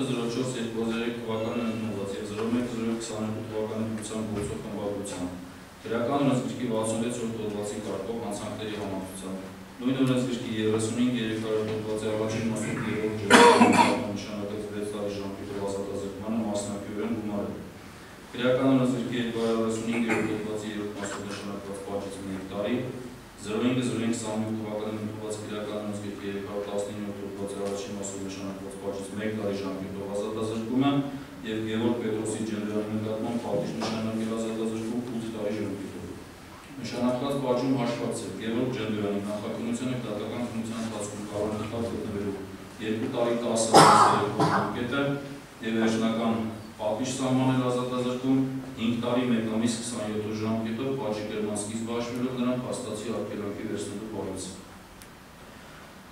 1804-2003 թվականին ընդունված եւ 01-022 թվականի դրության գործող խմբագրությամբ Գրական օրենսգրքի 66-րդ հոդվածի կարգով հանցանքների համակցությամբ նույն օրենսգրքի 35-300 հոդվածի առաջին մասով երրորդ ջրական նշանակած 6 տարի ժամկետով ազատազրկմանը մասնակիորեն գումարել։ Գրական օրենսգրքի 235-րդ հոդվածի երրորդ մասով նշանակված պատժից 1 տարի 05-05-25 թվականին ընդունված Գրական օրենսգրքի 319-րդ հոդվածի առաջին մասով նշանակված պատժից 1 տարի ժամկետով ազատազրկումը եւ Գևորգ Պետրոսի ջանդրանի նկատմամբ պատիժ նշանակել ազատազրկում 8 տարի ժամկետով։ Նշանակված պատժում հաշվարկել Գևորգ Ջանդրանի նախաքննության եւ դատական քննության ընթացքում կառավարական գտնվելու 2 տարի 10 ամսերի ժամկետը եւ վերջնական պատիժ սահմանել ազատազրկում 5 տարի 1 ամիս 27 օր ժամկետով պատժի կերման սկիզբ հաշվելով նրան փաստացի արգելանքի վերցնելու բանից։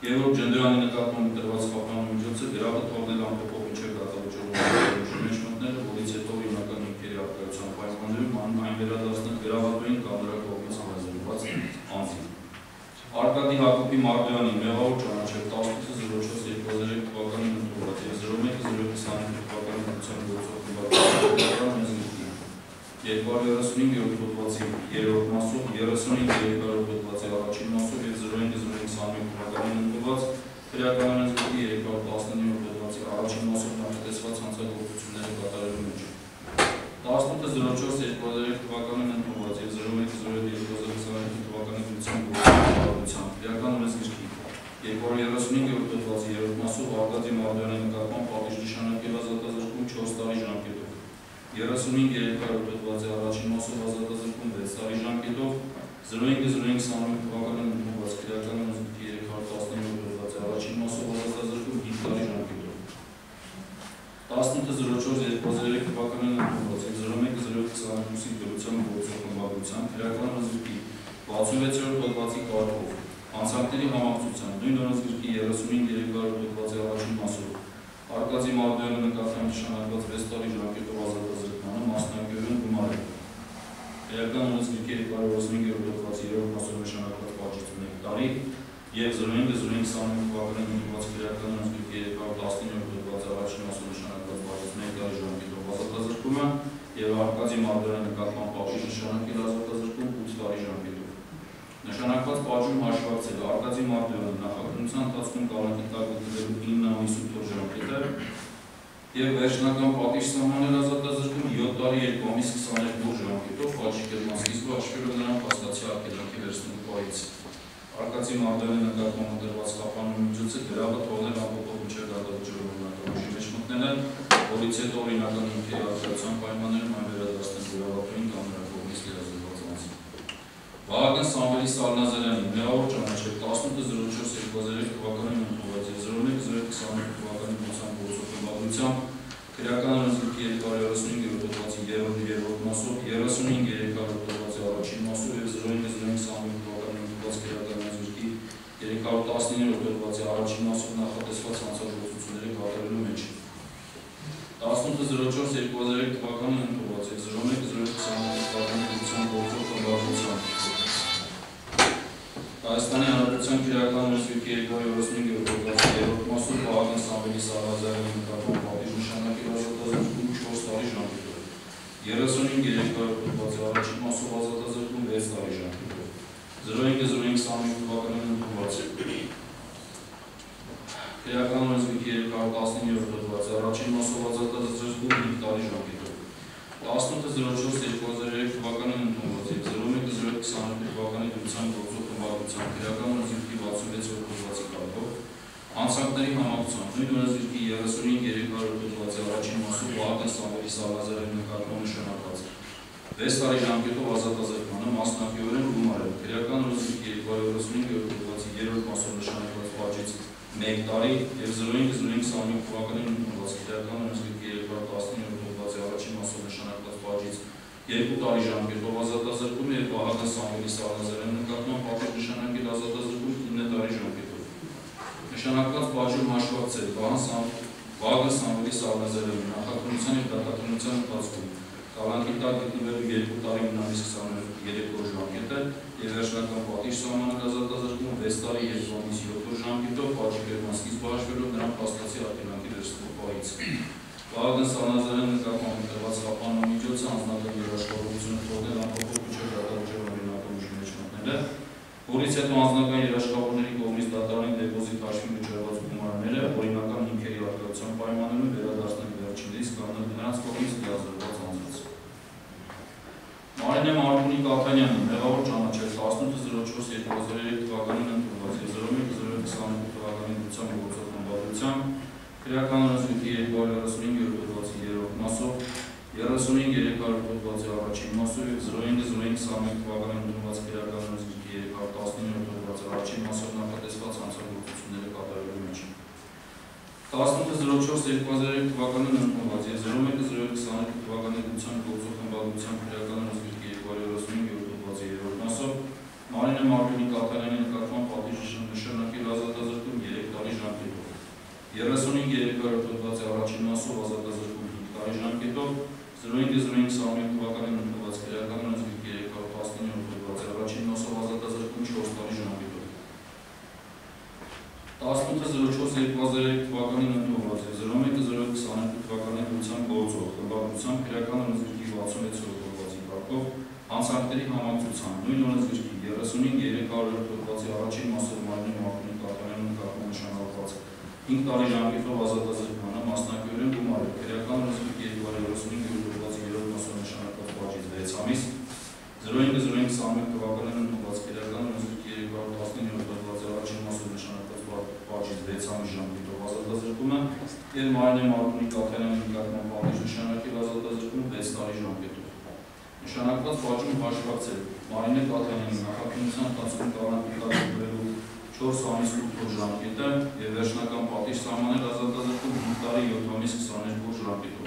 Գևորգ Ջանդրանի նկատմամբ տրված խափանու միջոցը գրավը թողնել ամփոփող ինչեւ դատավճռողի մեջ մտնելը, որից հետո օրինական ինքերի արկայության պայմաններում այն վերադարձնել գրավատուին կամ նրա կողմից համաձայնված անձին։ Արկադի Հակոբի Մարդոյանի մեղավոր 235 երորդ հոդվածի երրորդ մասով, 35 երեկարորդ հոդվածի առաջին մասով և 05-05 սամի կրականին ընդված, կրականին զգոտի 317 35-300 հոդվածի առաջին մասով ազատազրկում 6 տարի ժամկետով 05-05-25 թվականին քրեական օրենսգրքի 319 հոդվածի առաջին մասով ազատազրկում 5 տարի ժամկետով 1804-2003 թվականին ընդունված եւ 01-02-22-ի դրության գործող խմբագրության քրեական օրենսգրքի 66-րդ հոդվածի կարգով անցանքների համակցության նույն օրենսգրքի 35-300 հոդվածի առաջին մասով Արկադի Մարդոյանը նկատմամբ նշանակված 6 տարի ժամկետով ազատազրկմանը մասնակիորեն գումարել։ Էական օրենսգրքի 235-րդ հոդվածի 3-րդ մասով նշանակված պատժից 1 տարի եւ 05-05-25 թվականին ընդունված քրեական օրենսգրքի 219-րդ հոդվածի առաջին մասով նշանակված պատժից 1 տարի ժամկետով ազատազրկումը եւ Արկադի Մարդոյանի նկատմամբ պատժի նշանակել ազատազրկում 8 տարի ժամկետով։ Նշանակված պատժում հաշվարկել Արկադի Մարդոյանը նախաքննության ընթացքում կալանքի տակ գտնվելու 9 ամիս 8 օր ժամկետը եւ վերջնական պատիժ սահմանել ազատազրկում 7 տարի 2 ամիս 22 օր ժամկետով պատժի կերման սկիզբը հաշվելով նրան փաստացի արգելանքի վերցնելու պահից։ Արկադի Մարդոյանի նկատմամբ դրված խափանու միջոցը գրավը թողնել ամփոփող միջև դատավճռողի նկատմամբ մեջ մտնելը, որից հետո օրինական ինքերի արկայության պայմաններում այն վերադարձնել գրավատուին կամ նրա կողմից լիազորված անձին։ Վահագն Սամվելի Սալնազարյանի մեղավոր ճանաչել 1804-2003 թվականին ընդունված եւ 01-025 խմբագրությամբ քրեական օրենսգրքի 235 հոդվածի 3-րդ երրորդ մասով 35-300 հոդվածի առաջին մասով եւ 05-025 թվականին ընդունված քրեական օրենսգրքի 319 հոդվածի առաջին մասով նախատեսված հանցագործությունների կատարելու մեջ 1804-2003 թվականին ընդունված եւ 01-025 թվականի դրության գործող խմբագրությամբ Հայաստանի Հանրապետության քրեական օրենսգրքի 235 հոդվածի 3-րդ մասով Վահագն Սամվելի Սարազարյանի ազատազրկում 4 տարի ժամկետով 35-300 հոդվածի առաջին մասով ազատազրկում 6 տարի ժամկետով 05-05-25 թվականին ընդունված քրեական օրենսգրքի 219 հոդվածի առաջին մասով ազատազրկում 5 տարի ժամկետով 1804-2003 թվականին ընդունված եւ 01-022 թվականի դրության գործող խմբագրության քրեական օրենսգրքի 66-րդ հոդվածի կարգով անցանքների համակցությամբ նույն օրենսգրքի 35-300 հոդվածի առաջին մասով Վահագն Սամվելի Սալազարյանի նկատմամբ նշանակված 6 տարի ժամկետով ազատազրկմանը մասնակիորեն գումարել քրեական օրենսգրքի 235-րդ հոդվածի 3-րդ մասով նշանակված պատժից 1 տարի եւ 05-05-25 թվականին ընդունված քրեական օրենսգրքի 219 հոդվածի առաջին մասով նշանակված պատժից 2 տարի ժամկետով ազատազրկում եւ Վահագն Սամվելի Սալազարյանի նկատմամբ պատժ նշանակել ազատազրկում 9 տարի ժամկետով։ Նշանակված հաշվարկել Վահան Սամ Վահագն Սամվելի Սալազարյանի նախաքննության եւ դատաքննության ընթացքում Կալանքի տակ գտնվելու 2 տարի մինամից 23 օր ժամկետը եւ վերջնական պատիժ սահմանել ազատազրկում 6 տարի 2 ամիս 7 օր ժամկետով պատժի կերմանսկից բաշխվելով նրան փաստացի արտելանքի վերստու պահից։ Վահագն Սանազարյանը նկատմամբ տրված խափանման միջոցը անձնական երաշխավորությունը թողնել ամփոփող դատարանջի օրինական ուժի մեջ մտնելը, որից հետո անձնական երաշխավորների դատարանի դեպոզիտ հաշվի վճարված գումարները օրինական հիմքերի արտադրության պայմաններում վերադարձնել վերջին իսկ կանոն նրանց կողմից լիազորված անձանց։ Մարինե Մարկունի Կաթանյանը մեղավոր ճանաչել 1804-2003 թվականին ընդունված եւ 01-02 թվականի դրությամբ գործող խմբավորությամբ քրեական օրենսգրքի 235 հոդվածի 3-րդ մասով 35-300 հոդվածի առաջին մասով եւ 09-05-21 թվականին ընդունված քրեական օրենսգրքի 319 հոդվածի առաջին մասով նախատեսված հանցագործությունները կատարելու մեջ։ 1804-2003 թվականին ընդունված եւ 01-02 թվականի դրությամբ գործող խմբավորությամբ քրեական օրենսգրքի 235 հոդվածի 3-րդ մասով Մարինե Մարտունի Կաթանյանի նկատմամբ պատիժը նշանակել ազատազրկում 3 տարի ժամկետով 35-300 հոդվածի առաջին մասով ազատազրկում 5 տարի ժամկետով 05-05-21 թվականին ընդունված քրեական օրենսգրքի 319 հոդվածի առաջին մասով ազատազրկում 4 տարի ժամկետով 1804-2003 թվականին ընդունված է 01-02 թվականի դրությամբ գործող խմբագրությամբ քրեական օրենսգրքի 66 հոդվածի կարգով հանցանքների համակցությամբ նույն օրենսգրքի 35-300 հոդվածի առաջին մասով Մարինե Մարտունի Կաթանյանի նկատմամբ նշանակված 5 տարի ժամկետով ազատազրկմանը մասնակիորեն գումարել քրեական օրենսգրքի 235 հոդվածի 3 մասով նշանակված բաժից 6 ամիս 09-05-21 թվականին ընդունված քրեական օրենսգրքի 219 հոդվածի առաջին մասով նշանակված բաժից 6 ամիս ժամկետով ազատազրկումը եւ Մարինե Մարտունի Կաթանյանի նկատմամբ բաժի նշանակել ազատազրկում 6 տարի ժամկետով Նշանակված բաժում հաշվարկել Մարինե Կաթանյանի նախաքննության ընթացքում կառավարելու 4 ամիս 8 օր ժամկետը եւ վերջնական պատիժ սահմանել ազատազրկում 5 տարի 7 ամիս 22 օր ժամկետով։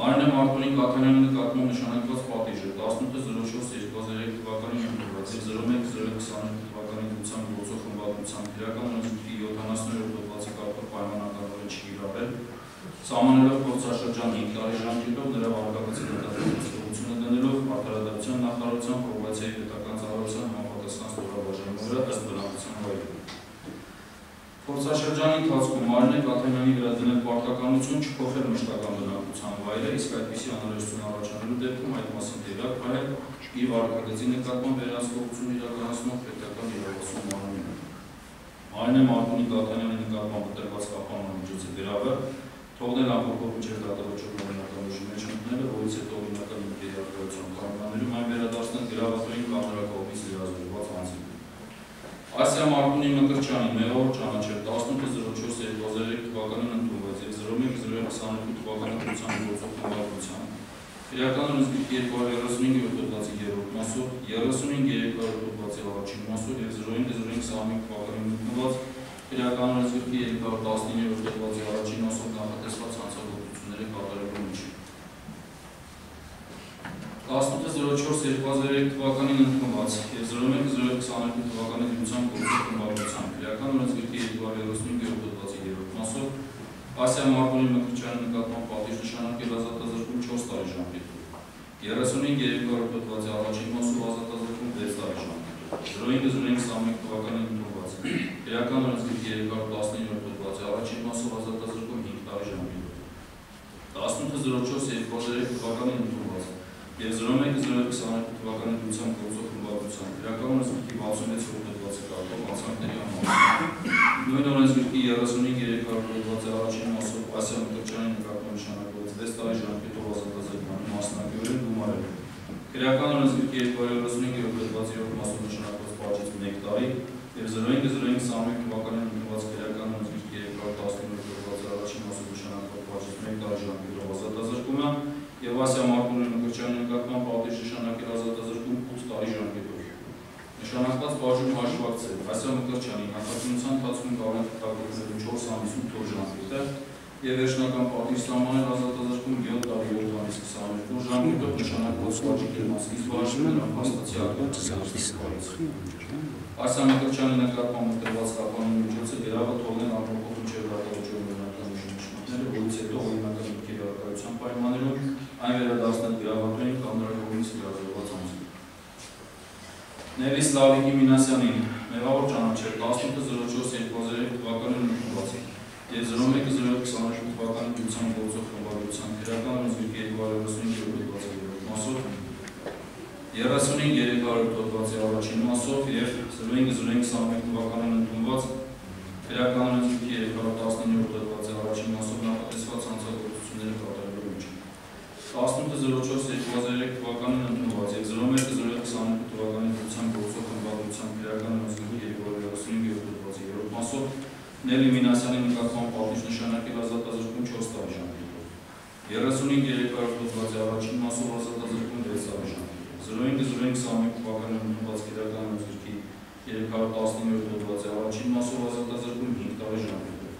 Մարինե Մարտունի Կաթանյանի նկատմամբ նշանակված պատիժը 1804-2003 թվականին ընդունված եւ 01-02 թվականի դրությամբ գործող քրեական օրենսգրքի 70-րդ հոդվածի կարգով պայմանականորեն չկիրառել, սահմանելով փորձաշրջան 5 տարի ժամկետով նրա վարկագծի դատավորությունը դնելով արտադրության նախարարության պրոբացիայի պետական ծառայության համապատասխան ստորաբաժանումի վրա ըստ բնակության վայրի։ Փորձաշրջանի ընթացքում Մարինե Կաթանյանի վրա դնել պարտականություն չփոխել մշտական բնակության վայրը, իսկ այդպիսի անհրաժեշտություն առաջանալու դեպքում այդ մասին տեղյակ պահել իր վարկագծի նկատմամբ վերահսկողություն իրականացնող պետական իրավասու մարմինը։ Մարինե Մարտունի Կաթանյանի նկատմամբ տրված կապանման միջոցը գրավը թողնել ամփոփող միջև դատավորչող օրինական ուժի մեջ մտնելը, որից հետո օրինական ինքերի արտադրության պայմաններում այն վերադարձնել գրավատորին կամերակողմից լիազորված անձին։ Ասիա Մարտունի Մկրչյանի մեղավոր ճանաչել 1804-2003 թվականին ընդունված եւ 01-02 թվականի դրությամբ գործող խմբագրությամբ Իրական օրենսգրքի 235 հոդվածի 3-րդ մասով, 35-300 հոդվածի առաջին մասով եւ 09-05-21 թվականին ընդունված Իրական օրենսգրքի 219 հոդվածի առաջին մասով նախատեսված հանցագործությունները կատարելու մեջ։ 1804-2003 թվականին ընդունված եւ 01-02 թվականի դրությամբ գործող խմբագրությամբ Իրական օրենսգրքի 235 հոդվածի 3-րդ մասով Ասիա Մարտունի Մկրտչյանի նկատմամբ պատիժ նշանակել ազատազրկում 4 տարի ժամկետով։ 35-300 հոդվածի առաջին մասով ազատազրկում 6 տարի ժամկետով։ 09-05 թվականին ընդունված Իրական օրենսգրքի 219 հոդվածի առաջին մասով ազատազրկում 5 տարի ժամկետով։ 1804-2003 թվականին ընդունված եւ 01-02 թվականի դրությամբ գործող խմբագրությամբ Իրական օրենսգրքի 66 հոդվածի կարգով անցանքների համակարգում նույն օրենսգրքի 35-300 հոդվածի առաջին մասով Ասիա Մկրտչյանի նկատմամբ նշանակված 6 տարի ժամկետով ազատազրկման մասնակիորեն գումարել։ Քրեական օրենսգրքի 235 հոդվածի 7 մասով նշանակված բաժից 1 տարի եւ 05-05-21 թվականին ընդունված քրեական օրենսգրքի 219 հոդվածի առաջին մասով նշանակված բաժից 1 տարի ժամկետով ազատազրկումը եւ Ասիա Մարտունի Մկրտչյանի նկատմամբ պատիժ նշանակել ազատազրկում 8 տարի ժամկետով։ Նշանակված բաժում հաշվարկցել Ասիա Մկրտչյանի նախաքննության ընթացքում կարող տակոծելու 4 ամիս 8 օր ժամկետը եւ վերջնական պատիժ սահմանել ազատազրկում 7 տարի 7 ամիս 22 ժամկետով նշանակված բաժի կերմասկից Մկրտչյանի նկատմամբ տրված կապանման միջոցը թողնել ամփոփող միջև դատավորչի օրինական ուժի նշանակները, որից հետո օրինական ինքերի արկայության պայմաններում այն վերադարձնել գրավատուին կամ նրա կողմից գրազորված անձին։ Նևի Սլավիկի Մինասյանին մեղավոր ճանաչել 1804-2003 թվականին ընդունված եւ 01-02-22 թվականի դյուցան գործող խմբագրության քրական ռեզվիկի 235 դպրոցի մասով 35-300 դպրոցի առաջին մասով եւ 05-05-21 թվականին ընդունված ռեզվիկի 319 դպրոցի առաջին մասով նախատեսված հանցագործությունները կատարելու մեջ 18-04-2003 թվականին ընդունված եւ 01-02-22 թվականի դյուցան գործող խմբագրության քրական ռեզվիկի 235 դպրոցի երրորդ մասով Նելի Մինասյանի նկատմամբ պատիժ նշանակել ազատազրկում 4 տարի ժամկետով։ 35 երեկարով դոկվածի առաջին մասով ազատազրկում 6 տարի ժամկետով։ 05-05-21 թվականին ընդունված քրական ուսուցքի 319 դոկվածի առաջին մասով ազատազրկում 5 տարի ժամկետով։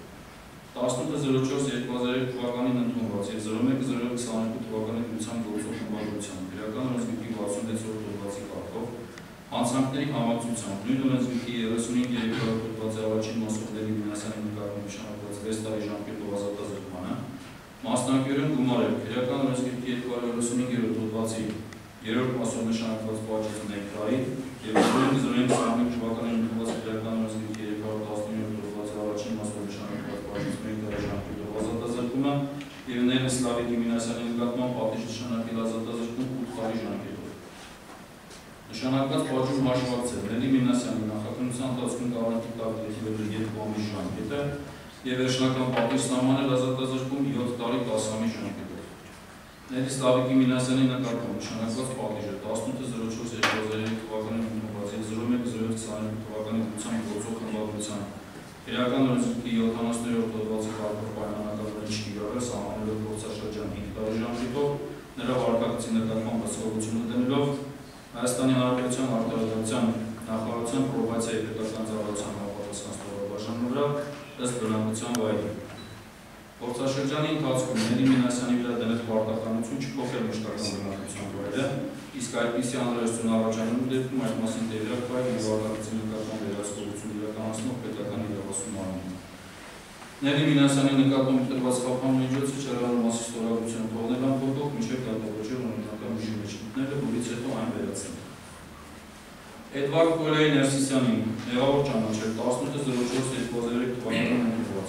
18-04-2003 թվականին ընդունված եւ 01-02-22 թվականի դրության գործող խմբագրության քրական ուսուցքի 66-րդ դոկվածի կարգով Հանցանքների համակցությամբ նույն օրենսգրքի 35 երեկարով դպրոցի առաջին Լևի Մինասյանի նկարում նշանակված 6 տարի ժամկետով ազատազրկմանը մասնակերուն գումարել քրեական օրենսգրքի 235-րդ դպրոցի երրորդ մասով նշանակված 1 տարի եւ 2025 թվականին ընդունված քրեական օրենսգրքի 317-րդ դպրոցի առաջին մասով նշանակված պահանջից 1 տարի ժամկետով ազատազրկումը եւ Նևի Սլավիկի Մինասյանի նկատմամբ պատիժ նշանակել ազատազրկում 8 տարի ժամկետով Նշանակված պատժում հաշվարկցել Նելի Մինասյանի նախաքննության ընթացքում կարանտի տակտիքի վերել երկու ամիս ժամկետը եւ վերջնական պատիժ սահմանել ազատազրկում 7 տարի 10 ամիս ժամկետով։ Նելի Սլավիկի Մինասյանի նկատմամբ նշանակված պատիժը 1804-2003 թվականին ընդունված եւ 01-02-22 թվականի դրությամբ գործող խմբագրության Իրական օրենսգրքի 70-րդ հոդվածի կարգով պայմանական չի գրավել սահմանելով փորձաշրջան 5 տարի ժամկետով նրա վարկագծի նկատմամբ հսկողությունը դնելով Հայաստանի Հանրապետության արտադրության նախարարության պրոբացիայի պետական ծառայության համապատասխան ստորաբաժանման վրա ըստ բնակության վայրի։ Փորձաշրջանի ընթացքում Նելի Մինասյանի վրա դնել պարտականություն չփոխել մշտական բնակության վայրը, իսկ այդպիսի անհրաժեշտություն առաջանում դեպքում այդ մասին տեղյակ վայր վարկագծի նկատմամբ վերահսկողություն իրականացնող պետական իրավասու մարմին։ Նելի Մինասյանի նկատմամբ տրված խափան միջոցը չարարու մասի ստորագրությունը թողնել ամփոփող մինչև դատավորչի օրինական միջի մտնելը, որից հետո այն վերացնել։ Էդվարդ Կոլեի Ներսիսյանին մեղավոր ճանաչել 1804-2003 թվականին ընդունված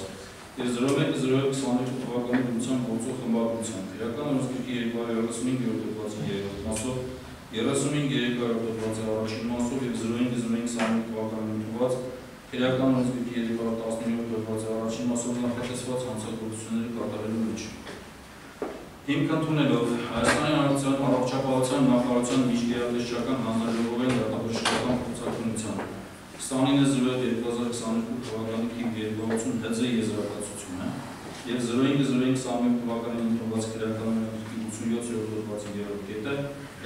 եւ 01-02-22 թվականի դրության գործող խմբագրությամբ իրական օրենսգրքի 235-րդ դեպքի երրորդ մասով 35-300 դեպքի առաջին մասով եւ 05-05-21 թվականին ընդունված Իրական օրենսգրքի 217 դեպքի առաջին մասով նախատեսված հանցագործությունների կատարելու մեջ։ Հիմք ընդունելով Հայաստանի Հանրապետության առողջապահության նախարարության միջգերատեսչական հանձնաժողովի դատաբժշկական փորձակնության 29.07.2022 թվականի թիվ 260 ՀԶ եզրակացությունը եւ 05.05.21 թվականին ընդունված քրեական օրենքի 87-րդ դեպքի երրորդ կետը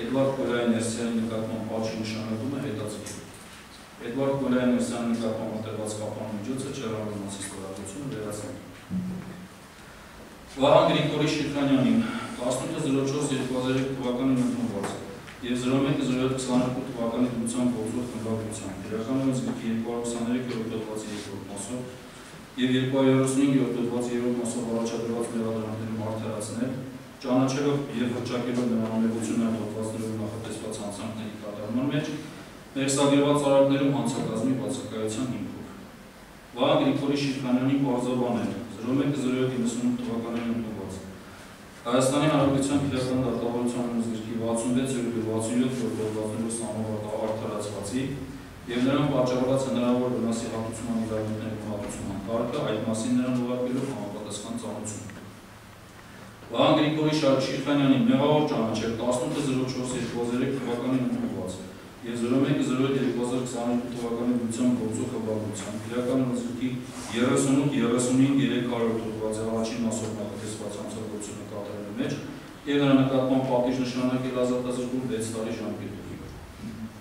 Էդվարդ Կորայի Ներսյանի նկատմամբ պատժի նշանակումը հետաձգել։ Էդվարդ Կոլյանոսյանի նկատմամբ մտերված կապան միջոցը չերարու մասի ստորագրությունը վերացնել։ Վահան Գրիգորի Շիրխանյանին 1804-2003 թվականին ընդունված եւ 01-07-22 թվականի դրության գործող խմբագրությամբ իրական օրենսգրքի 223-րդ դեպքի երկրորդ մասով եւ 235-րդ դեպքի երրորդ մասով առաջադրված մեղադրանքների մարտահրացնել ճանաչելով եւ հրճակելով նրան ամբողջությունները հոդվածներով նախատեսված հանցանքների կատարման մեջ Ներսագրված արարքներում հանցակազմի բացակայության հիմքով։ Վահան Գրիգորի Շիրխանյանի պարզաբանել 01-07-98 թվականին ընդունված։ Հայաստանի Հանրապետության Քրեական դատավորության ուզգրքի 66-67 գործողությունների համավարտ արդարացվածի եւ նրան պատճառված հնարավոր վնասի հատուցման իրավունքների հատուցման կարգը այդ մասին նրան ուղարկելով համապատասխան ծանոթություն։ Վահան Գրիգորի Շիրխանյանի մեղավոր ճանաչել 1804-2003 թվականին եւ 01-02-2022 թվականի դրությամբ գործող խմբագրությամբ իրական օրենսգրքի 38-35-300 թվականի առաջին մասով նախատեսված հանցագործությունը կատարելու մեջ եւ նրա նկատմամբ պատիժ նշանակել ազատազրկում 6 տարի ժամկետով։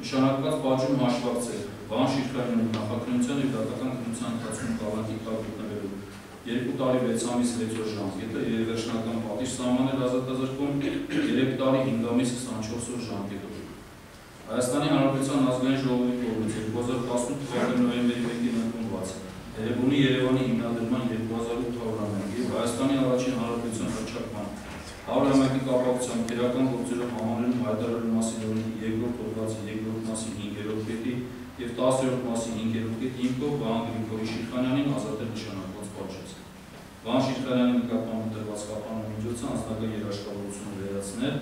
Նշանակված պատժում հաշվարկցել Վան Շիրխանյանի նախաքննության եւ դատական քննության ընթացքում կալանքի տակ գտնվելու 2 տարի 6 ամիս 6 օր ժամկետը եւ վերջնական պատիժ սահմանել ազատազրկում 3 տարի 5 ամիս 24 օր ժամկետով։ Հայաստանի Հանրապետության ազգային ժողովի կողմից 2018 թվականի նոյեմբերի 1-ին ընդունված Երևանի Երևանի հիմնադրման 2008 թվականին եւ Հայաստանի առաջին հանրապետության հռչակման 100 համակի կապակցությամբ քերական գործերով համանրում հայտարարելու մասին օրենքի 2-րդ հոդվածի 2-րդ մասի 5-րդ կետի եւ 10-րդ մասի 5-րդ կետի հիմքով Վահան Գրիգորի Շիրխանյանին ազատել նշանակված պատժեց։ Վահան Շիրխանյանի նկատմամբ տրված կապանու միջոցը անձնական երաշխավորությունը վերացնել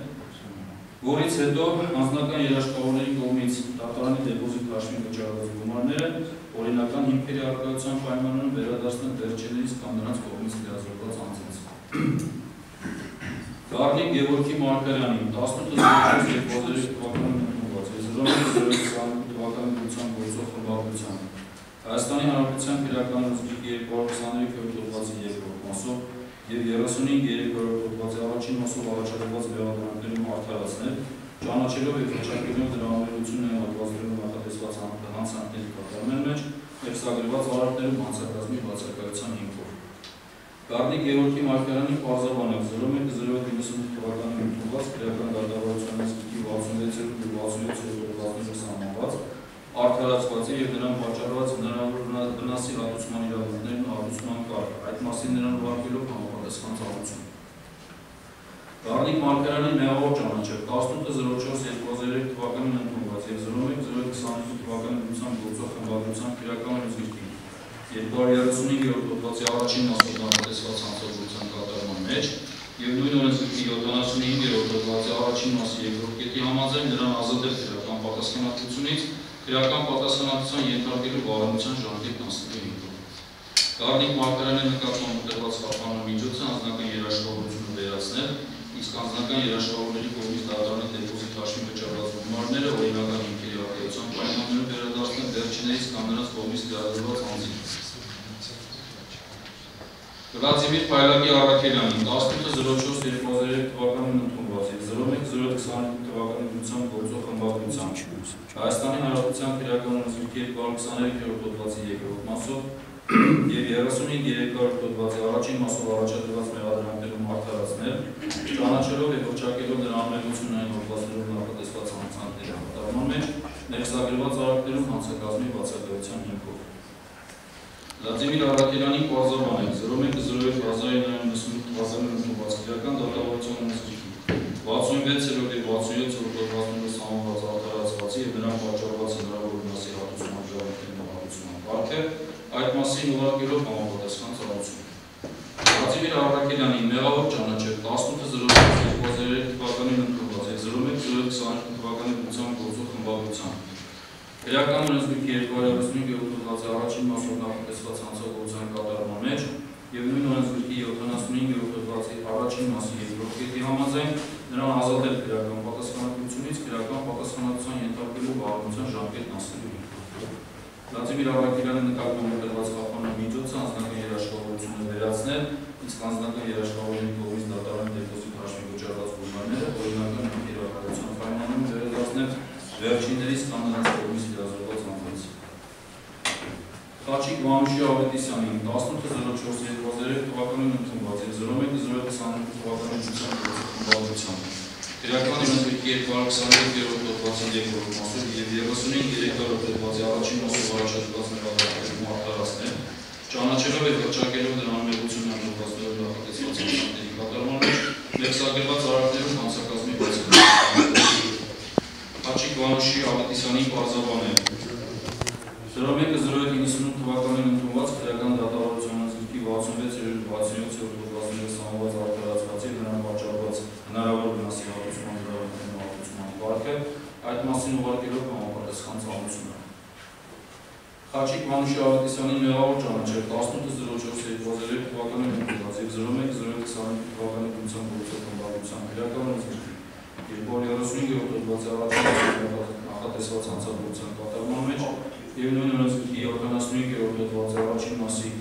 որից հետո անձնական երաշխավորների կողմից դատարանի դեպոզիտ հաշվի վճարված գումարները օրինական հիմքերի արկայության պայմաններում վերադարձնել վերջերից կամ նրանց կողմից իրազրկված անձանց։ Գառնիկ Գևորգի Մարգարյանի 18-ից 2020 թվականի դրության գործող խմբակցության Հայաստանի Հանրապետության Պետական Ռուսկի 223 թվականի 2 մասով եւ 35 հոդվածի առաջին մասով առաջադրված մեղադրանքներում արդարացնել, ճանաչելով եւ վճարելով դրա ամենությունն հատվածներում նախատեսված հանցանքների կատարման մեջ եւ ստագրված արարքներում հանցակազմի բացակայության հիմքով։ Գառնիկ Գևորգի Մարկարյանի պարզաբանը 01-08-98 թվականին ընդունված քրեական դատավարության ստիպի 66-րդ եւ 67-րդ հոդվածներում սահմանված արդարացված է եւ նրան վաճառված հնարավոր վնասի հատուցման իրավունքներն հատուցման կարգ, այդ մասին նրան ուղարկելով համապատասխան ծառայություն։ Գառնիկ Մարկարյանի մեղավոր ճանաչել 18.04.2003 թվականին ընդունված եւ 01.022 թվականին դրության գործող խմբագրության քրեական ռեզերվի 235-րդ հոդվածի առաջին մասով նախատեսված հանցավորության կատարման մեջ եւ նույն օրենսգրքի 75-րդ հոդվածի առաջին մասի երկրորդ կետի համաձայն նրան ազատել քրեական պատասխանատվությունից քրեական պատասխանատվության ենթարկելու վարամության ժամկետն անցնելու Կարնիկ Մարտարյանի նկատմամբ ուտեված խափանման միջոցը անձնական երաշխավորությունը վերացնել, իսկ անձնական երաշխավորների կողմից դատարանի դեպոզիտ հաշվի վճարված գումարները օրինական հիմքերի արտադրության պայմաններով վերադարձնել վերջիններից կամ նրանց կողմից դրադրված անձին։ Գրացիմիր Փայլակի Արաքելյանի 1804-2003 թվականին ընդունված եւ 01-025 թվականին դրությամբ գործող խմբակցությամբ Հայաստանի Հանրապետության Պետական Ուսումնքի 223-րդ հոդվածի երկրորդ մասով եւ 35-300 հոդվածի առաջին մասով առաջադրված մեղադրանքներում արդարացնել, ճանաչելով եւ վճակելով դրա ամենությունն այն հոդվածներում նախատեսված հանցանքների կատարման մեջ ներսագրված արարքներում հանցակազմի բացակայության հիմքով։ Վլադիմիր Արաքելյանի կորզաբան է 01.02.1998 թվականին ընդունված քրեական դատավարության ունեցքի 66-րդ եւ 67-րդ հոդվածներում սահմանված արդարացվածի եւ նրան պատճառված հնարավոր վնասի հատուցման ժողովրդի հատուցման կարգը այդ մասին ուղարկելով համապատասխան ծառայություն։ Վլադիմիր Արաքելյանի մեղավոր ճանաչել 18.02.2003 թվականին ընդունված եւ 01.022 թվականին դրության գործող խմբագրությամբ Քրեական ռեզվիկի 235 հոդվածի առաջին մասով նախատեսված հանցագործության կատարման մեջ եւ նույն օրենսգրքի 75 հոդվածի առաջին մասի երկրորդ կետի համաձայն նրան ազատել քրեական պատասխանատվությունից քրեական պատասխանատվության ենթարկելու վարողության ժամկետն հիմքով։ Վլադիմիր Ավակիրյանի նկատմամբ տրված խափանու միջոցը անձնական երաշխավորությունը վերացնել, իսկ անձնական երաշխավորների կողմից դատարանի դեպոզիտ հաշվի վճարված գումարները օրինական ինքերակայության պայմաններում վերադարձնել վերջիններից կամ նրանց կողմից լիազորված անձանց։ Խաչիկ Մանուշի Ավետիսյանին 18.04.2003 թվականին ընդունված եւ 01.022 թվականին դրության գործողությամբ Քրեական ռեզերվի 222-րդ հոդվածի երկրորդ մասով եւ 35-րդ հոդվածի առաջին մասով առաջադրված մեղադրանքներում արդարացնել, ճանաչելով եւ վճակելով դրա ամենությունն անհրաժեշտ նախատեսված հանցանքների կատարման մեջ ներսագրված արարքներում հանցակազմի բացակայություն Հաչիկ Վանուշի Ավետիսյանի պարզաբան է 01.08.98 թվականին ընդունված քրեական դատավարության ազգի 66-րդ 67-րդ հոդվածները սահմանված արդարացվածի նրան վաճառված հնարավոր վնասի հատուցման դրամատիկի հատուցման կարգը այդ մասին ուղարկելով համապատասխան ծառայությունը Խաչիկ Մանուշի Ավետիսյանի մեղավոր ճանաչել 18.04.2003 թվականին ընդունված եւ 01.025 թվականին դրության գործող խմբագրության քրեական ռեզերվի 235 հոդվածի առաջին նախատեսված հանցագործության կատարման մեջ եւ նույն օրենսգրքի 75-րդ հոդվածի առաջին մասի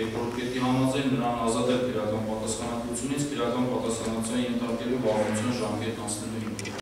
երկրորդ կետի համաձայն նրան ազատել քրեական պատասխանատվությունից քրեական պատասխանատվության ենթարկելու վարողության ժամկետն անցնելու